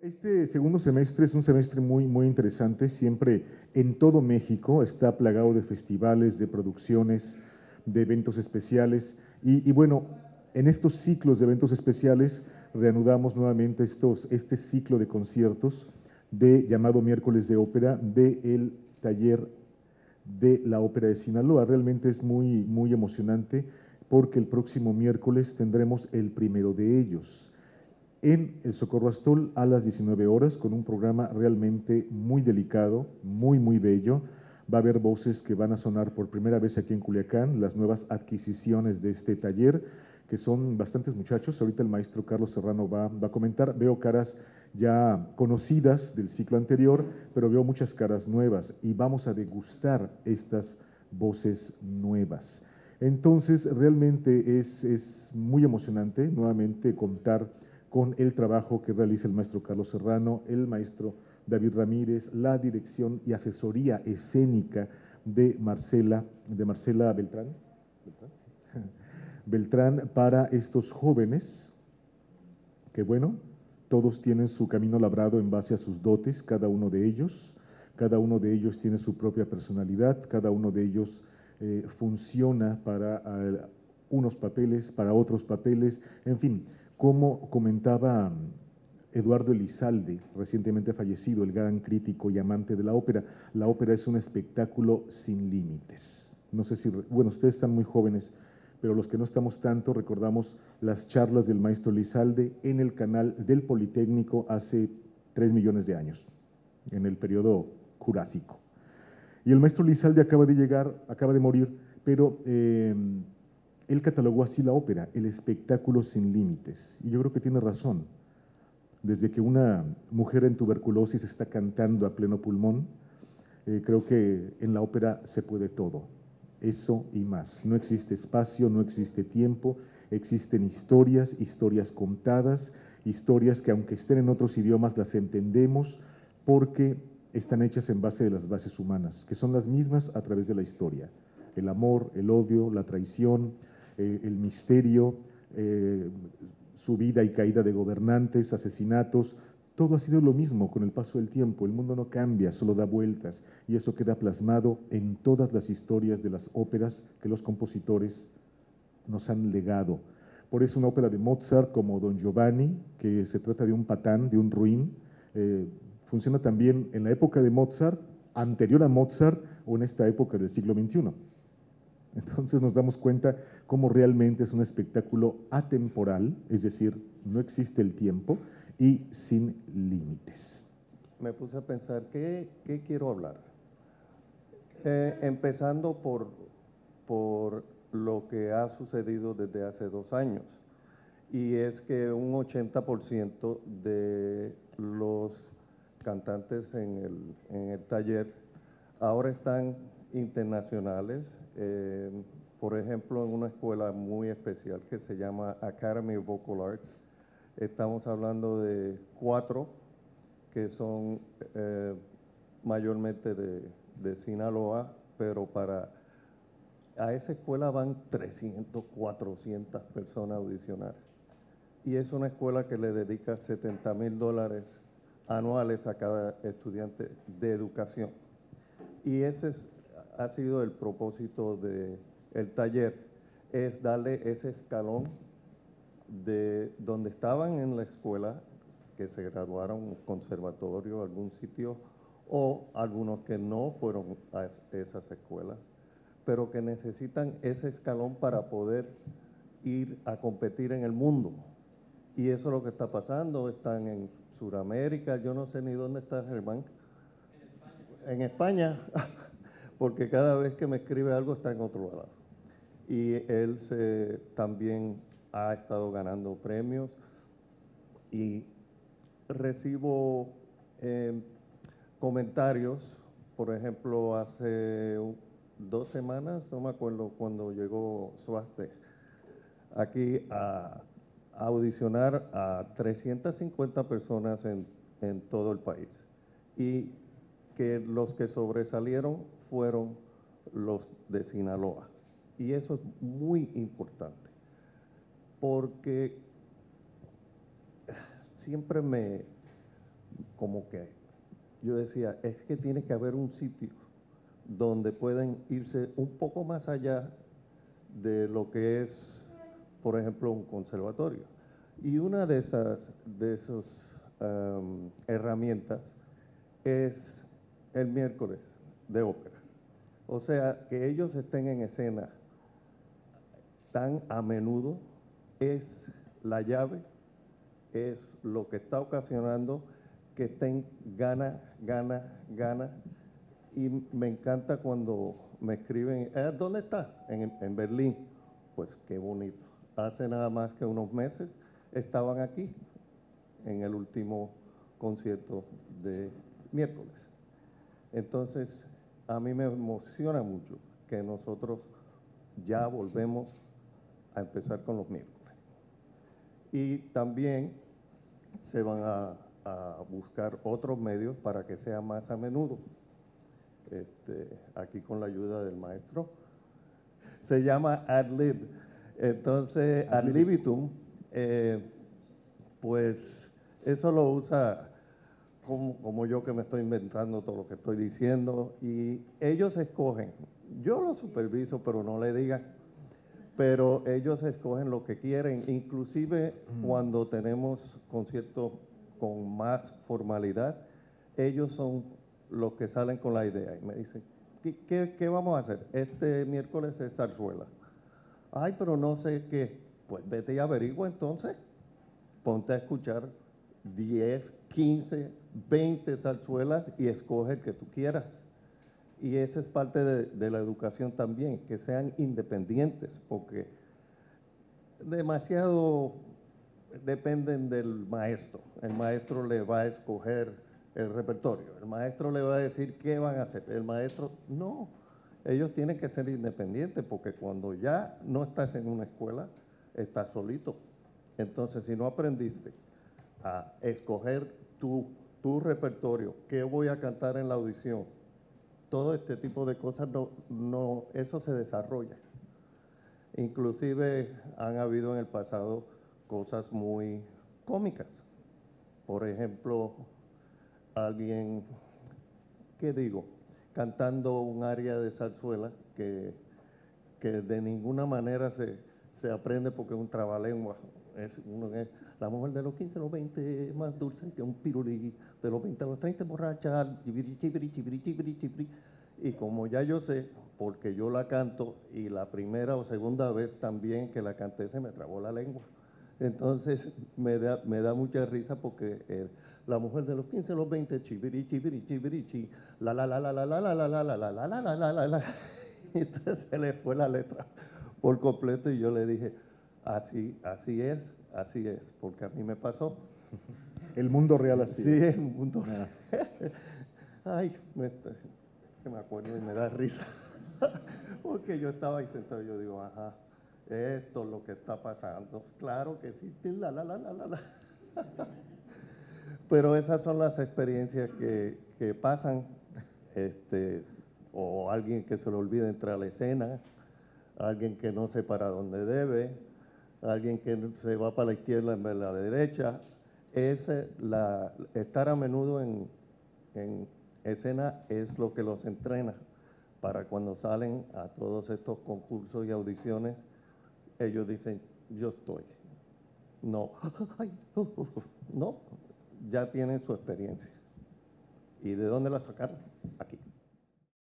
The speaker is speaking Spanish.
Este segundo semestre es un semestre muy, muy interesante. Siempre en todo México está plagado de festivales, de producciones, de eventos especiales. Y, bueno, en estos ciclos de eventos especiales reanudamos nuevamente estos, este ciclo de conciertos de llamado Miércoles de Ópera del el taller de la Ópera de Sinaloa. Realmente es muy, muy emocionante porque el próximo miércoles tendremos el primero de ellos en el Socorro Astol a las 19 horas con un programa realmente muy delicado, muy, muy bello. Va a haber voces que van a sonar por primera vez aquí en Culiacán, las nuevas adquisiciones de este taller, que son bastantes muchachos. Ahorita el maestro Carlos Serrano va, va a comentar. Veo caras ya conocidas del ciclo anterior, pero veo muchas caras nuevas y vamos a degustar estas voces nuevas. Entonces, realmente es, es muy emocionante nuevamente contar con el trabajo que realiza el maestro Carlos Serrano, el maestro David Ramírez, la dirección y asesoría escénica de Marcela, de Marcela Beltrán, Beltrán, para estos jóvenes, que bueno, todos tienen su camino labrado en base a sus dotes, cada uno de ellos, cada uno de ellos tiene su propia personalidad, cada uno de ellos eh, funciona para eh, unos papeles, para otros papeles, en fin, como comentaba Eduardo Elizalde, recientemente fallecido, el gran crítico y amante de la ópera, la ópera es un espectáculo sin límites. No sé si, bueno, ustedes están muy jóvenes, pero los que no estamos tanto recordamos las charlas del maestro Elizalde en el canal del Politécnico hace tres millones de años, en el periodo Jurásico. Y el maestro Elizalde acaba de llegar, acaba de morir, pero eh, él catalogó así la ópera, el espectáculo sin límites. Y yo creo que tiene razón. Desde que una mujer en tuberculosis está cantando a pleno pulmón, eh, creo que en la ópera se puede todo. Eso y más. No existe espacio, no existe tiempo, existen historias, historias contadas, historias que aunque estén en otros idiomas las entendemos porque están hechas en base de las bases humanas, que son las mismas a través de la historia. El amor, el odio, la traición, eh, el misterio, eh, subida y caída de gobernantes, asesinatos, todo ha sido lo mismo con el paso del tiempo. El mundo no cambia, solo da vueltas y eso queda plasmado en todas las historias de las óperas que los compositores nos han legado. Por eso una ópera de Mozart como Don Giovanni, que se trata de un patán, de un ruin, eh, funciona también en la época de Mozart, anterior a Mozart o en esta época del siglo XXI. Entonces nos damos cuenta cómo realmente es un espectáculo atemporal, es decir, no existe el tiempo y sin límites. Me puse a pensar, ¿qué, quiero hablar? Eh, empezando por, por lo que ha sucedido desde hace dos años, y es que un 80% de los cantantes en el, en el taller ahora están internacionales, eh, por ejemplo, en una escuela muy especial que se llama Academy of Vocal Arts. Estamos hablando de cuatro que son eh, mayormente de, de, Sinaloa, pero para a esa escuela van 300, 400 personas a audicionar. Y es una escuela que le dedica 70 mil dólares anuales a cada estudiante de educación. Y ese es ha sido el propósito del el taller, es darle ese escalón de donde estaban en la escuela, que se graduaron conservatorio, algún sitio, o algunos que no fueron a esas escuelas, pero que necesitan ese escalón para poder ir a competir en el mundo. Y eso es lo que está pasando, están en Sudamérica, yo no sé ni dónde está Germán. En España. En España. porque cada vez que me escribe algo está en otro lado. Y él también ha estado ganando premios y recibo eh, comentarios, por ejemplo, hace dos semanas, no me acuerdo cuando llegó Suaste, aquí a, audicionar a 350 personas en, en todo el país. Y que los que sobresalieron fueron los de Sinaloa. Y eso es muy importante, porque siempre me, como que yo decía, es que tiene que haber un sitio donde pueden irse un poco más allá de lo que es, por ejemplo, un conservatorio. Y una de esas, de esas um, herramientas es el miércoles de ópera. O sea, que ellos estén en escena tan a menudo es la llave, es lo que está ocasionando que estén gana, gana, gana. Y me encanta cuando me escriben, eh, ¿dónde está? En, en Berlín. Pues qué bonito. Hace nada más que unos meses estaban aquí en el último concierto de miércoles. Entonces, a mí me emociona mucho que nosotros ya volvemos a empezar con los miércoles. Y también se van a, buscar otros medios para que sea más a menudo. Este, aquí con la ayuda del maestro. Se llama AdLib. Entonces, ad libitum, eh, pues eso lo usa como, como, yo que me estoy inventando todo lo que estoy diciendo y ellos escogen. Yo lo superviso, pero no le digan pero ellos escogen lo que quieren, inclusive cuando tenemos conciertos con más formalidad, ellos son los que salen con la idea y me dicen, ¿qué, qué, vamos a hacer? Este miércoles es zarzuela. Ay, pero no sé qué. Pues vete y averigua entonces. Ponte a escuchar 10, 15, 20 zarzuelas y escoge el que tú quieras. Y esa es parte de, la educación también, que sean independientes, porque demasiado dependen del maestro. El maestro le va a escoger el repertorio, el maestro le va a decir qué van a hacer. El maestro, no, ellos tienen que ser independientes, porque cuando ya no estás en una escuela, estás solito. Entonces, si no aprendiste a escoger tu, tu repertorio, qué voy a cantar en la audición, todo este tipo de cosas, no, no, eso se desarrolla. Inclusive han habido en el pasado cosas muy cómicas. Por ejemplo, alguien, ¿qué digo? Cantando un área de zarzuela que, que de ninguna manera se, se aprende porque es un trabalengua. Es, uno es la mujer de los 15 a los 20 más dulce que un pirulí, de los 20 a los 30 borracha, y como ya yo sé, porque yo la canto y la primera o segunda vez también que la canté se me trabó la lengua. Entonces me da, me da mucha risa porque la mujer de los 15 a los 20, chibiri, chibiri, chibiri, la la la la la la la la la la la la la la la la Entonces se le fue la letra por completo y yo le dije, así, así es, así es, porque a mí me pasó. El mundo real así. Sí, el mundo real. Ay, me, que me acuerdo y me da risa. porque yo estaba ahí sentado y yo digo, ajá, esto es lo que está pasando. Claro que sí, la, la, la, la, la. Pero esas son las experiencias que, que pasan, este, o alguien que se le olvida entrar a la escena, alguien que no sé para dónde debe, alguien que se va para la izquierda en vez de la derecha. Es la, estar a menudo en, en escena es lo que los entrena para cuando salen a todos estos concursos y audiciones, ellos dicen, yo estoy. No, no, ya tienen su experiencia. ¿Y de dónde la sacaron? Aquí.